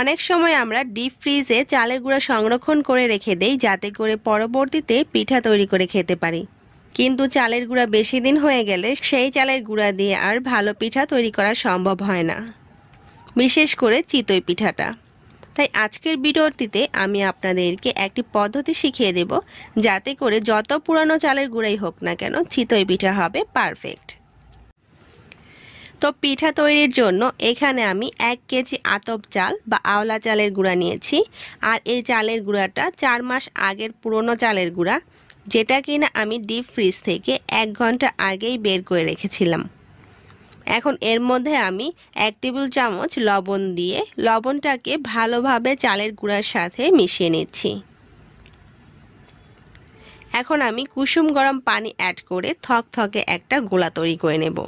অনেক সময় আমরা ডিপ ফ্রিজে চালের গুঁড়া সংরক্ষণ করে রেখে দেই, যাতে করে পরবর্তীতে পিঠা তৈরি করে খেতে পারি। কিন্তু চালের গুঁড়া বেশি দিন হয়ে গেলে সেই চালের গুঁড়া দিয়ে আর ভালো পিঠা তৈরি করা সম্ভব হয় না। বিশেষ করে চিতই পিঠাটা। তাই আজকের ভিডিওটিতে আমি আপনাদেরকে একটি পদ্ধতি শিখিয়ে দেব, যাতে করে যত পুরানো চালের গুঁড়াই হোক না কেন, চিতই পিঠা হবে পারফেক্ট তো পিঠা তৈরির জন্য এখানে আমি এক কেজি আতপ চাল বা আওলা চালের গুঁড়া নিয়েছি। আর এই চালের গুঁড়াটা চার মাস আগের পুরনো চালের গুঁড়া, যেটা কিনা আমি ডিপ ফ্রিজ থেকে এক ঘণ্টা আগেই বের করে রেখেছিলাম। এখন এর মধ্যে আমি এক টেবিল চামচ লবণ দিয়ে লবণটাকে ভালোভাবে চালের গুঁড়ার সাথে মিশিয়ে নিচ্ছি। এখন আমি কুসুম গরম পানি অ্যাড করে থক থকে একটা গোলা তৈরি করে নেব।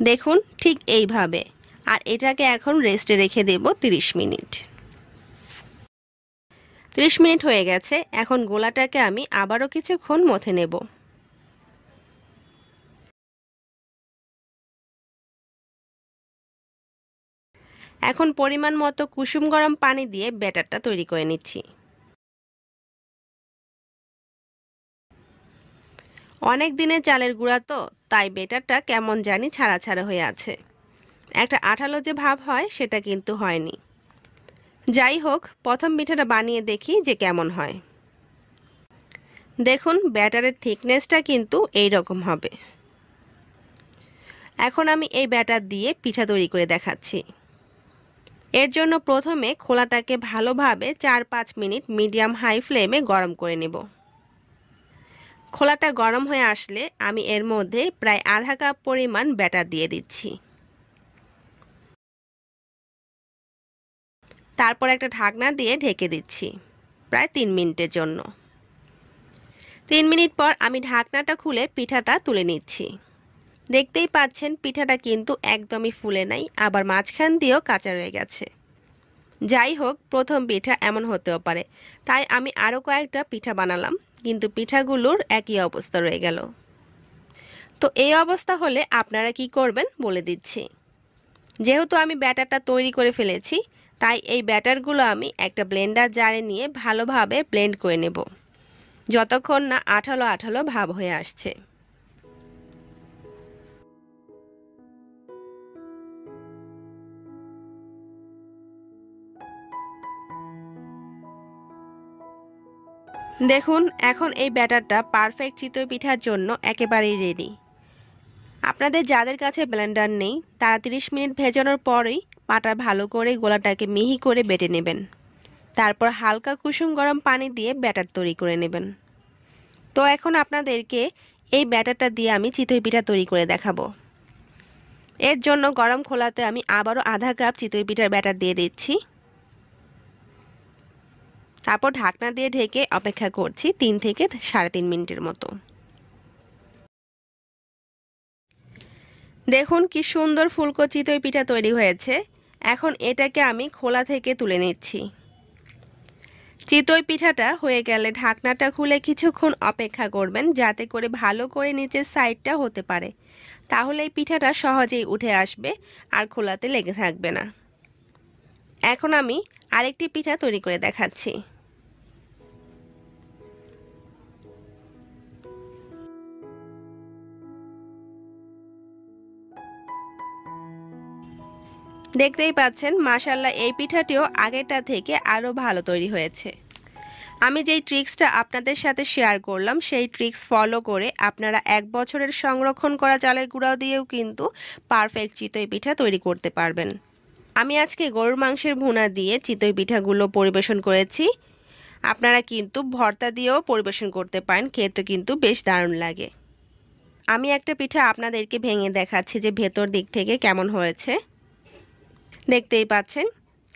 দেখুন ঠিক এইভাবে। আর এটাকে এখন রেস্টে রেখে দেব 30 মিনিট। 30 মিনিট হয়ে গেছে, এখন গোলাটাকে আমি আবারও কিছুক্ষণ মথে নেব। এখন পরিমাণ মতো কুসুম গরম পানি দিয়ে ব্যাটারটা তৈরি করে নিচ্ছি। অনেক দিনের চালের গুঁড়া তো, তাই বেটারটা কেমন জানি ছাড়া ছাড়া হয়ে আছে। একটা আঠালো যে ভাব হয়, সেটা কিন্তু হয়নি। যাই হোক, প্রথম পিঠাটা বানিয়ে দেখি যে কেমন হয়। দেখুন, ব্যাটারের থিকনেসটা কিন্তু এই রকম হবে। এখন আমি এই ব্যাটার দিয়ে পিঠা তৈরি করে দেখাচ্ছি। এর জন্য প্রথমে খোলাটাকে ভালোভাবে চার পাঁচ মিনিট মিডিয়াম হাই ফ্লেমে গরম করে নেব। খোলাটা গরম হয়ে আসলে আমি এর মধ্যে প্রায় আধা কাপ পরিমাণ ব্যাটার দিয়ে দিচ্ছি। তারপর একটা ঢাকনা দিয়ে ঢেকে দিচ্ছি প্রায় তিন মিনিটের জন্য। তিন মিনিট পর আমি ঢাকনাটা খুলে পিঠাটা তুলে নিচ্ছি। দেখতেই পাচ্ছেন পিঠাটা কিন্তু একদমই ফুলে নাই, আবার মাঝখান দিয়েও কাঁচা রয়ে গেছে। যাই হোক, প্রথম পিঠা এমন হতেও পারে। তাই আমি আরও কয়েকটা পিঠা বানালাম, কিন্তু পিঠাগুলোর একই অবস্থা রয়ে গেল। তো এই অবস্থা হলে আপনারা কি করবেন বলে দিচ্ছি। যেহেতু আমি ব্যাটারটা তৈরি করে ফেলেছি, তাই এই ব্যাটারগুলো আমি একটা ব্লেন্ডার জারে নিয়ে ভালোভাবে ব্লেন্ড করে নেব। যতক্ষণ না আঠালো আঠালো ভাব হয়ে আসছে। দেখুন, এখন এই ব্যাটারটা পারফেক্ট চিতই পিঠার জন্য একেবারেই রেডি আপনাদের যাদের কাছে ব্লেন্ডার নেই, তারা 30 মিনিট ভেজানোর পরেই পাটা ভালো করে গোলাটাকে মিহি করে বেটে নেবেন। তারপর হালকা কুসুম গরম পানি দিয়ে ব্যাটার তৈরি করে নেবেন। তো এখন আপনাদেরকে এই ব্যাটারটা দিয়ে আমি চিতই পিঠা তৈরি করে দেখাবো। এর জন্য গরম খোলাতে আমি আবারও আধা কাপ চিতই পিঠার ব্যাটার দিয়ে দিচ্ছি। তারপর ঢাকনা দিয়ে ঢেকে অপেক্ষা করছি তিন থেকে সাড়ে তিন মিনিটের মতো। দেখুন কি সুন্দর ফুলকো চিতই পিঠা তৈরি হয়েছে। এখন এটাকে আমি খোলা থেকে তুলে নিচ্ছি। চিতই পিঠাটা হয়ে গেলে ঢাকনাটা খুলে কিছুক্ষণ অপেক্ষা করবেন যাতে করে ভালো করে নিচের সাইডটা হতে পারে। তাহলে এই পিঠাটা সহজেই উঠে আসবে আর খোলাতে লেগে থাকবে না। এখন আমি আরেকটি পিঠা তৈরি করে দেখাচ্ছি। দেখতেই পাচ্ছেন মাসাল্লাহ এই পিঠাটিও আগেরটা থেকে আরও ভালো তৈরি হয়েছে। আমি যেই ট্রিক্সটা আপনাদের সাথে শেয়ার করলাম, সেই ট্রিক্স ফলো করে আপনারা এক বছরের সংরক্ষণ করা চালের গুঁড়াও দিয়েও কিন্তু পারফেক্ট চিতই পিঠা তৈরি করতে পারবেন। আমি আজকে গরুর মাংসের ভুনা দিয়ে চিতই পিঠাগুলো পরিবেশন করেছি। আপনারা কিন্তু ভর্তা দিয়েও পরিবেশন করতে পারেন, খেতে কিন্তু বেশ দারুণ লাগে। আমি একটা পিঠা আপনাদেরকে ভেঙে দেখাচ্ছি যে ভেতর দিক থেকে কেমন হয়েছে। দেখতেই পাচ্ছেন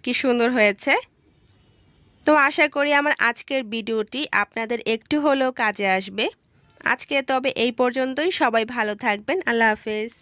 কি সুন্দর হয়েছে। তো আশা করি আমার আজকের ভিডিওটি আপনাদের একটু হলেও কাজে আসবে। আজকে তবে এই পর্যন্তই। সবাই ভালো থাকবেন। আল্লাহ হাফেজ।